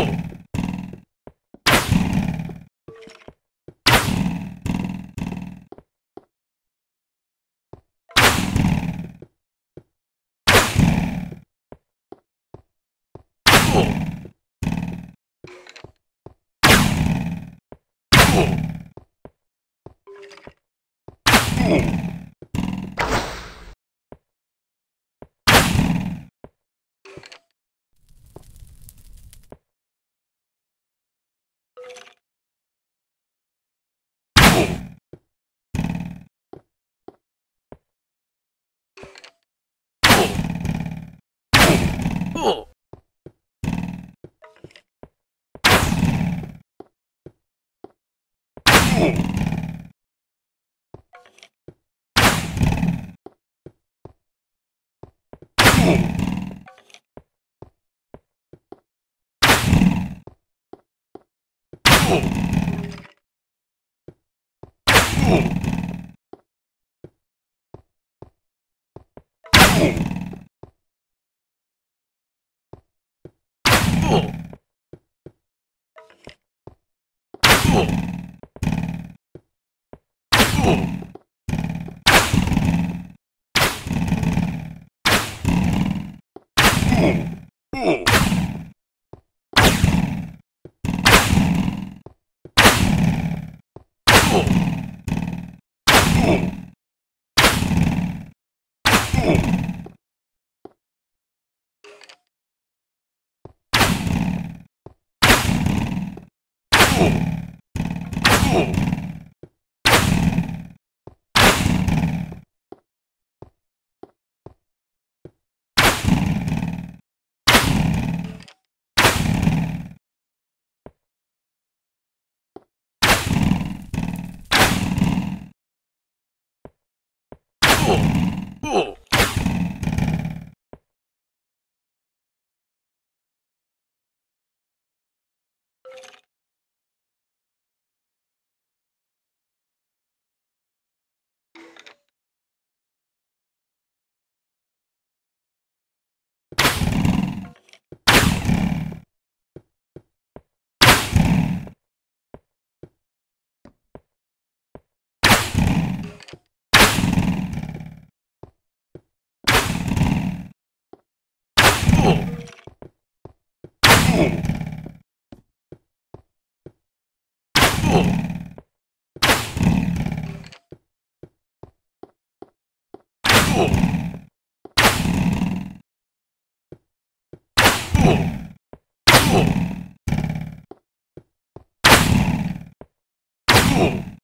Oh. Oh! Oh! Oh! Mm.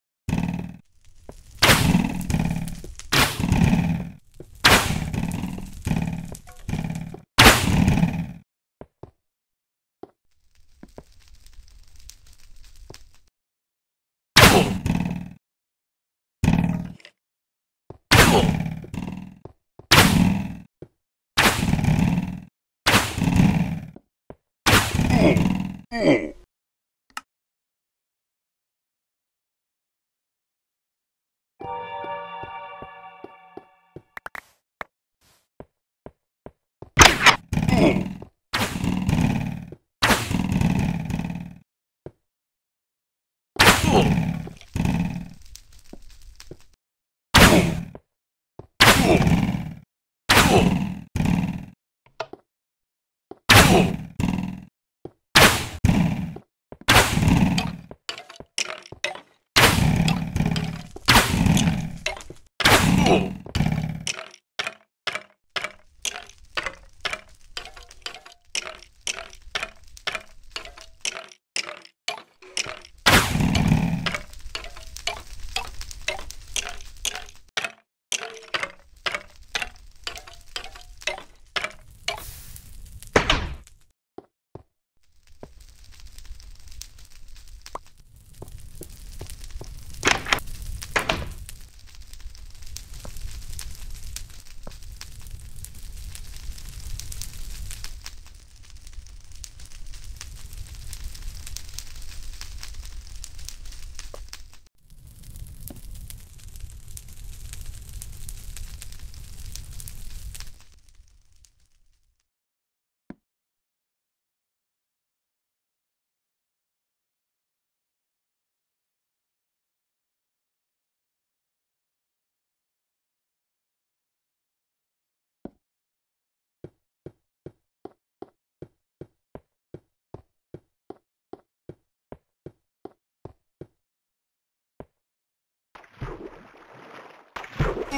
mm. Oh!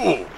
Ooh.